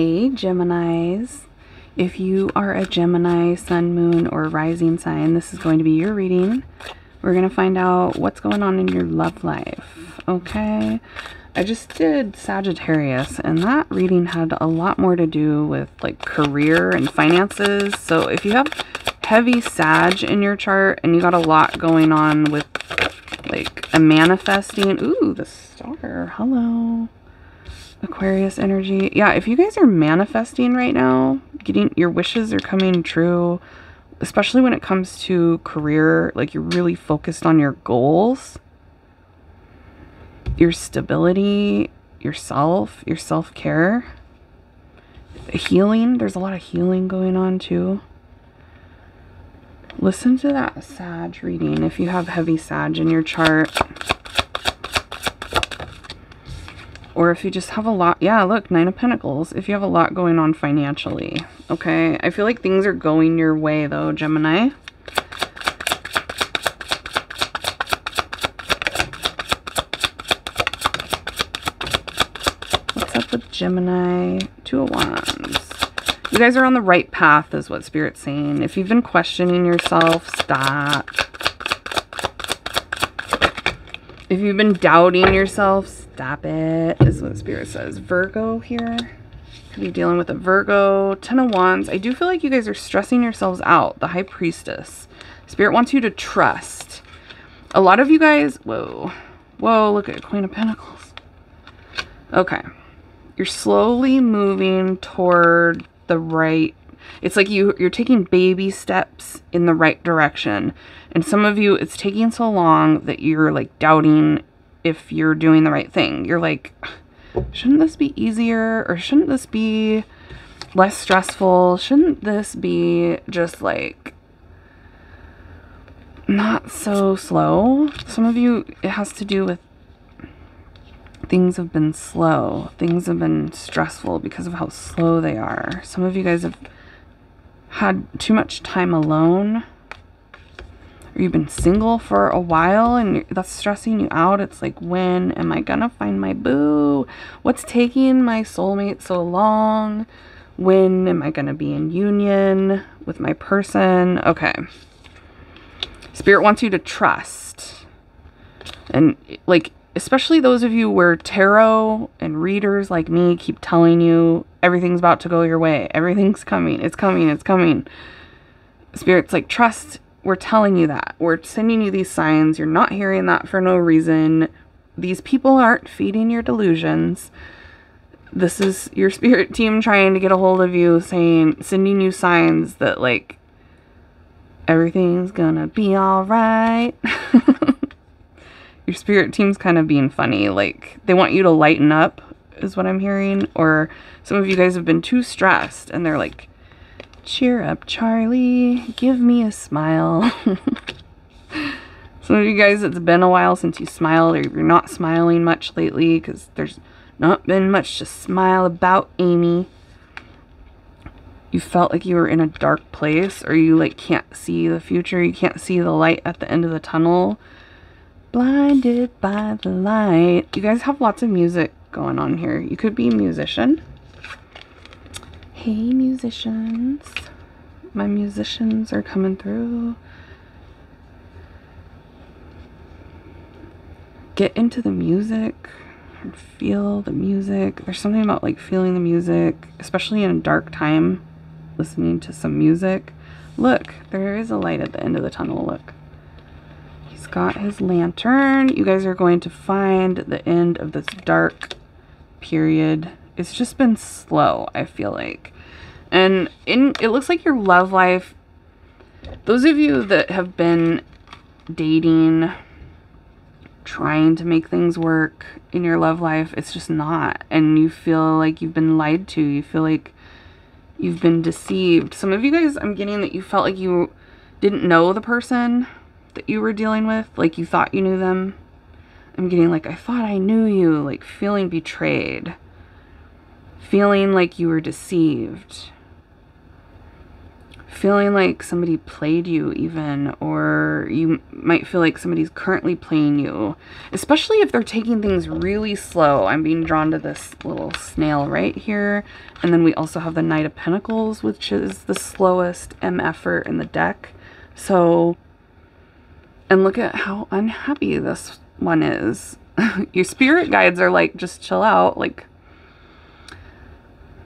Hey, Geminis. If you are a Gemini, Sun, Moon, or Rising sign, this is going to be your reading. We're going to find out what's going on in your love life. Okay. I just did Sagittarius, and that reading had a lot more to do with like career and finances. So if you have heavy Sag in your chart and you got a lot going on with like a manifesting, ooh, the star, hello. Aquarius energy. Yeah, if you guys are manifesting right now, getting your wishes are coming true, especially when it comes to career, like you're really focused on your goals, your stability, yourself, your self care, healing. There's a lot of healing going on too. Listen to that Sag reading if you have heavy Sag in your chart. Or if you just have a lot, yeah, look, Nine of Pentacles. If you have a lot going on financially, okay? I feel like things are going your way though, Gemini. What's up with Gemini? Two of Wands. You guys are on the right path is what Spirit's saying. If you've been questioning yourself, stop. If you've been doubting yourself, stop it, is what Spirit says. Virgo here. Could be dealing with a Virgo. Ten of Wands. I do feel like you guys are stressing yourselves out. The High Priestess. Spirit wants you to trust. A lot of you guys... Whoa. Whoa, look at Queen of Pentacles. Okay. You're slowly moving toward the right... It's like you, you're taking baby steps in the right direction. And some of you, it's taking so long that you're like doubting if you're doing the right thing. You're like, shouldn't this be easier? Or shouldn't this be less stressful? Shouldn't this be just like not so slow? Some of you, it has to do with things have been slow. Things have been stressful because of how slow they are. Some of you guys have had too much time alone or you've been single for a while and that's stressing you out. It's like, when am I gonna find my boo? What's taking my soulmate so long? When am I gonna be in union with my person? Okay. Spirit wants you to trust. And like, especially those of you where tarot and readers like me keep telling you everything's about to go your way. Everything's coming. It's coming. It's coming. Spirit's like, trust we're telling you that. We're sending you these signs. You're not hearing that for no reason. These people aren't feeding your delusions. This is your spirit team trying to get a hold of you, saying, sending you signs that, like, everything's gonna be alright. your spirit team's kind of being funny. Like, they want you to lighten up, is what I'm hearing. Or some of you guys have been too stressed and they're like, Cheer up, Charlie. Give me a smile. Some of you guys, it's been a while since you smiled or you're not smiling much lately because there's not been much to smile about, Amy. You felt like you were in a dark place or you like can't see the future. You can't see the light at the end of the tunnel. Blinded by the light. You guys have lots of music going on here. You could be a musician. Hey musicians. My musicians are coming through. Get into the music feel the music. There's something about like feeling the music, especially in a dark time, listening to some music. Look, there is a light at the end of the tunnel. Look. He's got his lantern. You guys are going to find the end of this dark period it's just been slow, I feel like. And in it looks like your love life those of you that have been dating trying to make things work in your love life, it's just not. And you feel like you've been lied to. You feel like you've been deceived. Some of you guys, I'm getting that you felt like you didn't know the person that you were dealing with, like you thought you knew them. I'm getting like, I thought I knew you, like feeling betrayed feeling like you were deceived, feeling like somebody played you even or you might feel like somebody's currently playing you. Especially if they're taking things really slow. I'm being drawn to this little snail right here. And then we also have the knight of pentacles which is the slowest m effort in the deck. So and look at how unhappy this one is. Your spirit guides are like just chill out. Like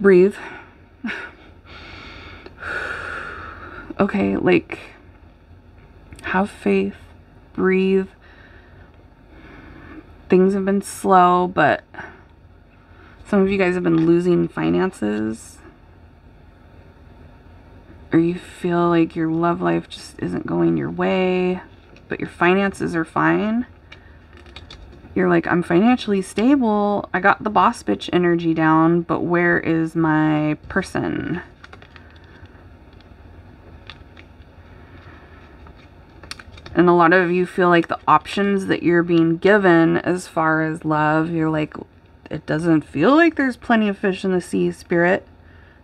breathe okay, like, have faith, breathe. Things have been slow, but some of you guys have been losing finances. Or you feel like your love life just isn't going your way, but your finances are fine. You're like, I'm financially stable. I got the boss bitch energy down, but where is my person? And a lot of you feel like the options that you're being given as far as love, you're like, it doesn't feel like there's plenty of fish in the sea, spirit.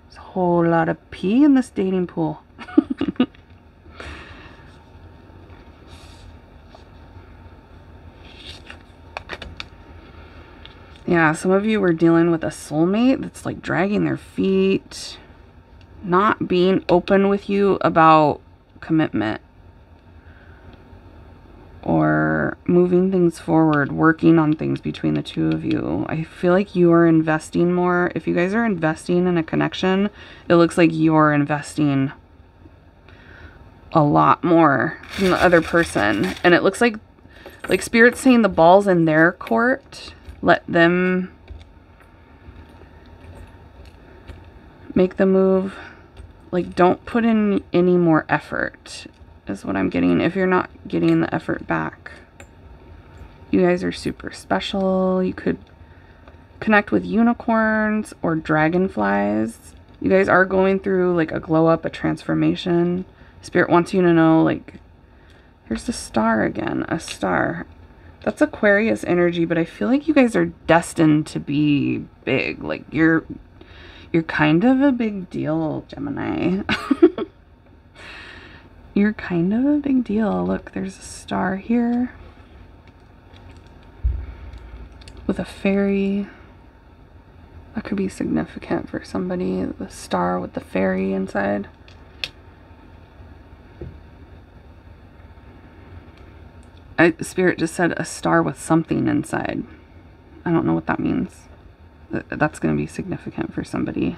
There's a whole lot of pee in this dating pool. yeah, some of you were dealing with a soulmate that's like dragging their feet, not being open with you about commitment or moving things forward, working on things between the two of you. I feel like you are investing more. If you guys are investing in a connection, it looks like you're investing a lot more than the other person. And it looks like like spirit's saying the ball's in their court. Let them make the move. Like don't put in any more effort is what I'm getting if you're not getting the effort back. You guys are super special. You could connect with unicorns or dragonflies. You guys are going through like a glow up, a transformation. Spirit wants you to know like here's the star again, a star. That's Aquarius energy, but I feel like you guys are destined to be big. Like you're you're kind of a big deal, Gemini. you're kind of a big deal. Look, there's a star here with a fairy. That could be significant for somebody. The star with the fairy inside. I, Spirit just said a star with something inside. I don't know what that means. That's going to be significant for somebody.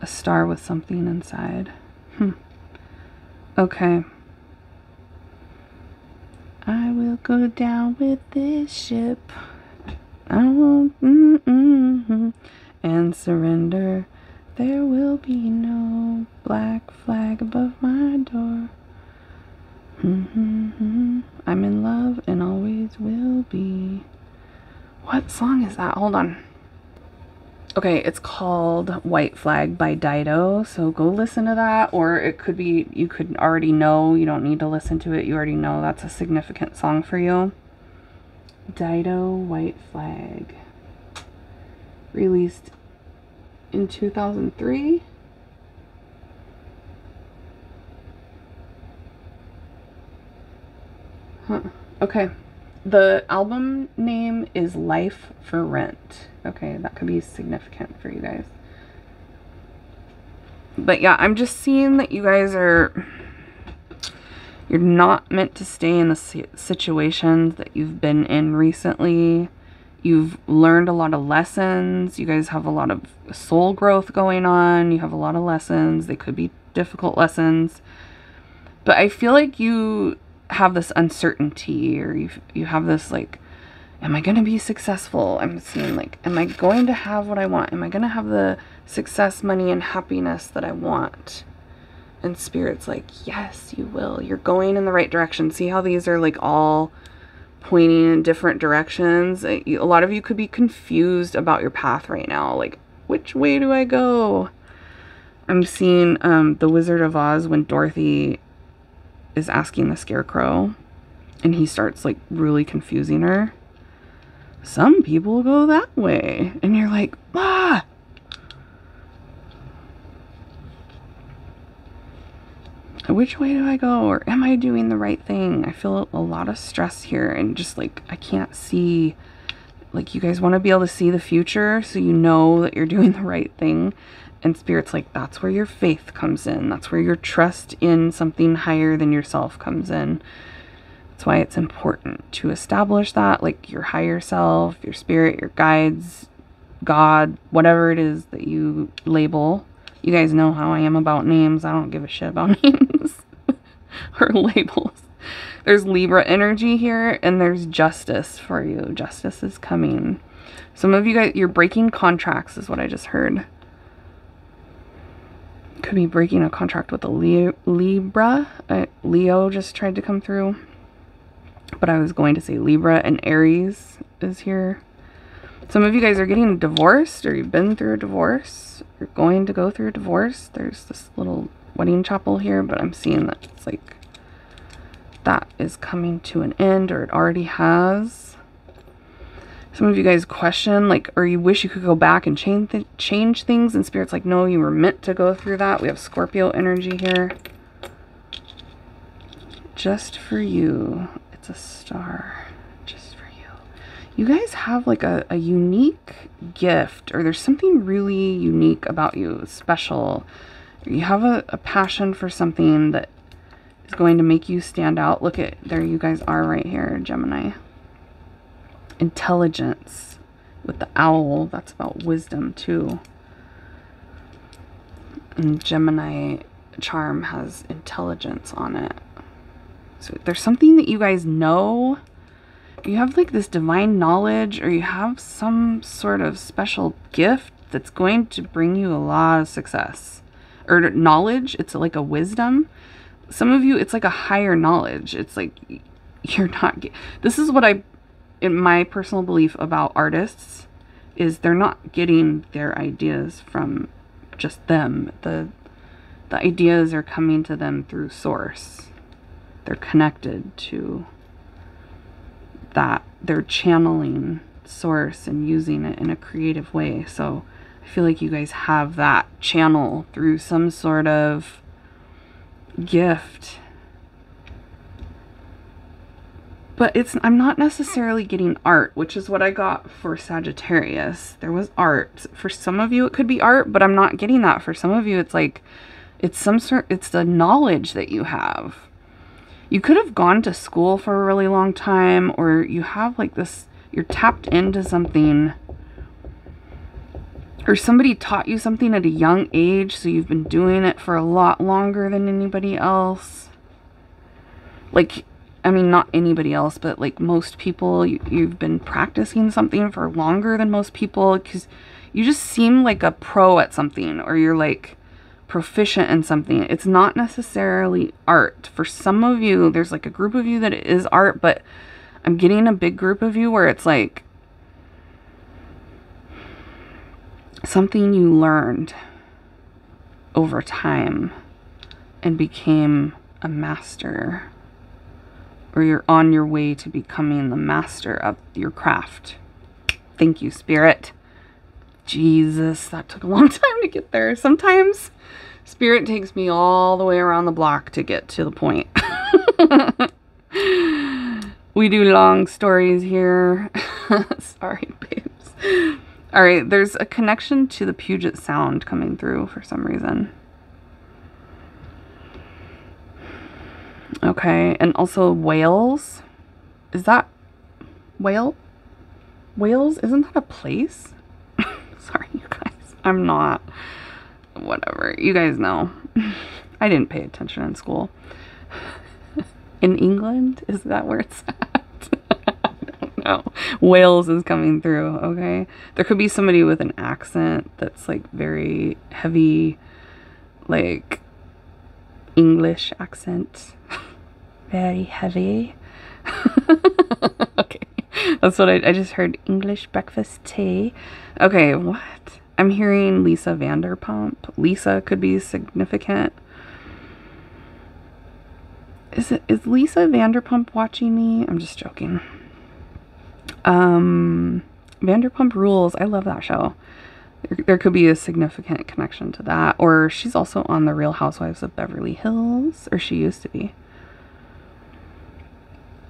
A star with something inside. Hmm. Okay. I will go down with this ship. I won't mm -mm -mm, and surrender. There will be no black flag above my door. Mm-hmm, mm-hmm. I'm in love and always will be. What song is that? Hold on. Okay, it's called White Flag by Dido, so go listen to that. Or it could be, you could already know, you don't need to listen to it, you already know that's a significant song for you. Dido White Flag. Released in 2003. Huh. Okay. The album name is Life for Rent. Okay, that could be significant for you guys. But yeah, I'm just seeing that you guys are you're not meant to stay in the situations that you've been in recently. You've learned a lot of lessons. You guys have a lot of soul growth going on. You have a lot of lessons. They could be difficult lessons. But I feel like you have this uncertainty or you you have this like am I going to be successful? I'm seeing like am I going to have what I want? Am I going to have the success, money and happiness that I want? And spirit's like, "Yes, you will. You're going in the right direction." See how these are like all pointing in different directions? A lot of you could be confused about your path right now. Like, which way do I go? I'm seeing um, the Wizard of Oz when Dorothy is asking the scarecrow and he starts like really confusing her. Some people go that way. And you're like, ah. which way do I go? Or am I doing the right thing? I feel a lot of stress here and just like I can't see. Like, you guys want to be able to see the future so you know that you're doing the right thing. And Spirit's like, that's where your faith comes in. That's where your trust in something higher than yourself comes in. That's why it's important to establish that, like your higher self, your spirit, your guides, God, whatever it is that you label. You guys know how I am about names. I don't give a shit about names or labels. There's Libra energy here and there's justice for you. Justice is coming. Some of you guys, you're breaking contracts, is what I just heard. Could be breaking a contract with a Libra. Uh, Leo just tried to come through but I was going to say Libra and Aries is here. Some of you guys are getting divorced or you've been through a divorce. You're going to go through a divorce. There's this little wedding chapel here, but I'm seeing that it's like that is coming to an end or it already has. Some of you guys question like or you wish you could go back and change th change things and spirit's like no, you were meant to go through that. We have Scorpio energy here. Just for you. It's a star just for you. You guys have like a, a unique gift, or there's something really unique about you, special. You have a, a passion for something that is going to make you stand out. Look at, there you guys are right here, Gemini. Intelligence with the owl, that's about wisdom too. And Gemini charm has intelligence on it. So there's something that you guys know. You have like this divine knowledge or you have some sort of special gift that's going to bring you a lot of success. Or knowledge, it's like a wisdom. Some of you, it's like a higher knowledge. It's like you're not. This is what I, in my personal belief about artists, is they're not getting their ideas from just them. The the ideas are coming to them through source. They're connected to that. They're channeling source and using it in a creative way. So i feel like you guys have that channel through some sort of gift but it's i'm not necessarily getting art which is what i got for sagittarius. There was art. For some of you it could be art but i'm not getting that. For some of you it's like it's some sort it's the knowledge that you have. You could have gone to school for a really long time or you have like this you're tapped into something or somebody taught you something at a young age so you've been doing it for a lot longer than anybody else. Like i mean not anybody else but like most people you, you've been practicing something for longer than most people because you just seem like a pro at something or you're like proficient in something. It's not necessarily art. For some of you, there's like a group of you that is art, but I'm getting a big group of you where it's like something you learned over time and became a master or you're on your way to becoming the master of your craft. Thank you, Spirit. Jesus, that took a long time to get there. Sometimes Spirit takes me all the way around the block to get to the point. we do long stories here. Sorry, babes. All right, there's a connection to the Puget Sound coming through for some reason. Okay, and also Wales. Is that whale? Wales? Isn't that a place? Sorry, you guys. I'm not whatever. You guys know. I didn't pay attention in school. in England? Is that where it's at? No, Wales is coming through, okay? There could be somebody with an accent that's like very heavy, like English accent. Very heavy. okay. That's what I, I just heard. English breakfast tea. Okay, what? I'm hearing Lisa Vanderpump. Lisa could be significant. Is it is Lisa Vanderpump watching me? I'm just joking. Um Vanderpump Rules. I love that show. There, there could be a significant connection to that. Or she's also on The Real Housewives of Beverly Hills, or she used to be.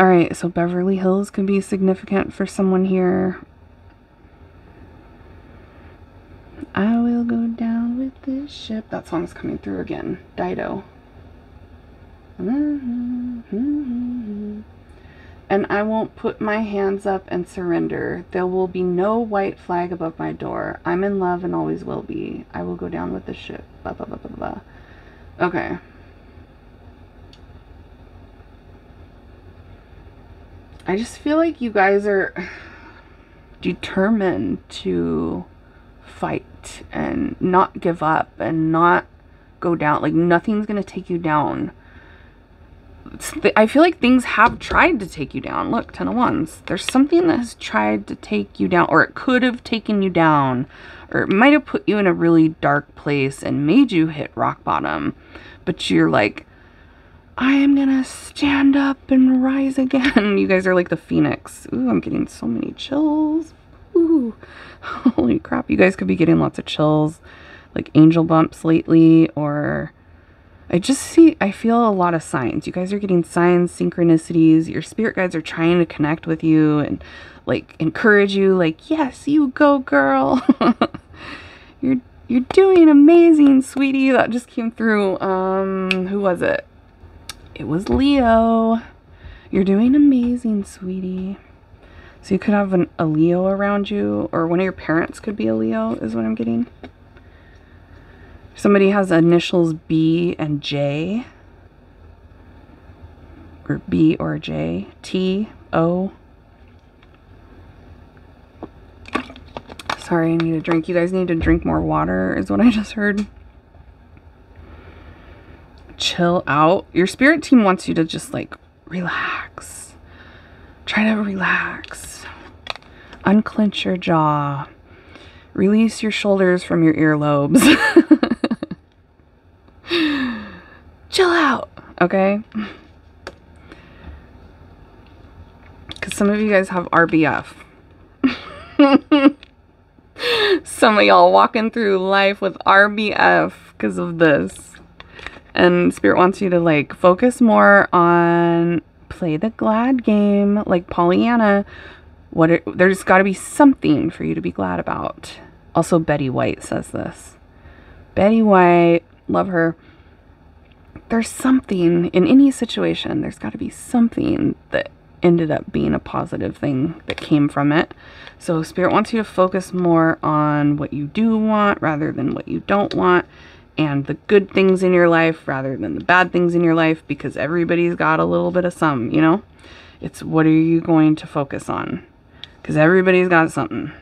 Alright, so Beverly Hills could be significant for someone here. I will go down with this ship. That song's coming through again. Dido. Mm-hmm. And I won't put my hands up and surrender. There will be no white flag above my door. I'm in love and always will be. I will go down with the ship. Blah, blah, blah, blah, blah. Okay. I just feel like you guys are determined to fight and not give up and not go down. Like nothing's going to take you down. I feel like things have tried to take you down. Look, Ten of Wands. There's something that has tried to take you down, or it could have taken you down, or it might have put you in a really dark place and made you hit rock bottom. But you're like, I am gonna stand up and rise again. You guys are like the phoenix. Ooh, I'm getting so many chills. Ooh, holy crap. You guys could be getting lots of chills, like angel bumps lately, or I just see, I feel a lot of signs. You guys are getting signs, synchronicities. Your spirit guides are trying to connect with you and like encourage you, like, yes, you go, girl. you're you're doing amazing, sweetie. That just came through. Um, who was it? It was Leo. You're doing amazing, sweetie. So you could have an, a Leo around you, or one of your parents could be a Leo, is what I'm getting. Somebody has initials B and J, or B or J, T, O. Sorry, I need a drink. You guys need to drink more water, is what I just heard. Chill out. Your spirit team wants you to just like relax. Try to relax. Unclench your jaw. Release your shoulders from your earlobes. Chill out, okay? Because some of you guys have RBF. some of y'all walking through life with RBF because of this. And Spirit wants you to like focus more on play the glad game like Pollyanna. What there's got to be something for you to be glad about. Also Betty White says this. Betty White, love her. There's something in any situation, there's got to be something that ended up being a positive thing that came from it. So Spirit wants you to focus more on what you do want rather than what you don't want and the good things in your life rather than the bad things in your life because everybody's got a little bit of some, you know? It's what are you going to focus on? Because everybody's got something.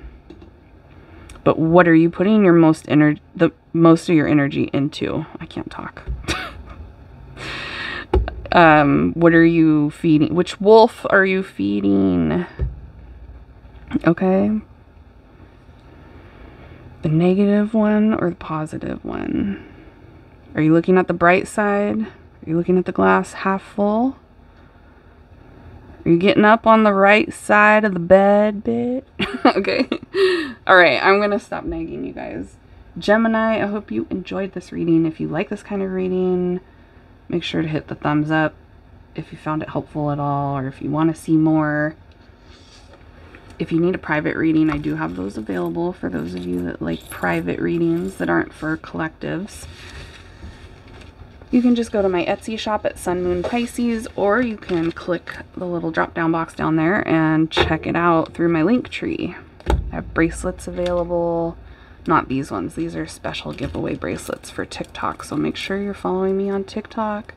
But what are you putting your most energy, the most of your energy into? I can't talk. um, what are you feeding? Which wolf are you feeding? Okay. The negative one or the positive one? Are you looking at the bright side? Are you looking at the glass half full? Are you getting up on the right side of the bed bit? okay. All right, I'm going to stop nagging you guys. Gemini, I hope you enjoyed this reading. If you like this kind of reading, make sure to hit the thumbs up if you found it helpful at all or if you want to see more. If you need a private reading, I do have those available for those of you that like private readings that aren't for collectives. You can just go to my Etsy shop at Sun Moon Pisces, or you can click the little drop down box down there and check it out through my link tree. I have bracelets available. Not these ones. These are special giveaway bracelets for TikTok. So make sure you're following me on TikTok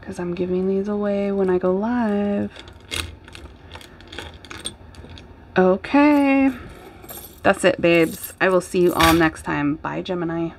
because I'm giving these away when I go live. Okay. That's it, babes. I will see you all next time. Bye, Gemini.